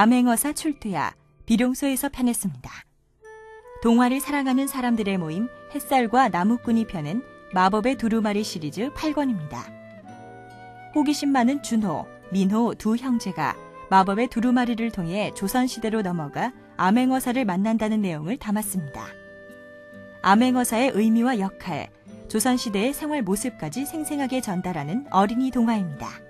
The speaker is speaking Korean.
암행어사 출퇴야 비룡소에서 편했습니다. 동화를 사랑하는 사람들의 모임 햇살과 나무꾼이 펴낸 마법의 두루마리 시리즈 8권입니다. 호기심 많은 준호, 민호 두 형제가 마법의 두루마리를 통해 조선시대로 넘어가 암행어사를 만난다는 내용을 담았습니다. 암행어사의 의미와 역할, 조선시대의 생활 모습까지 생생하게 전달하는 어린이 동화입니다.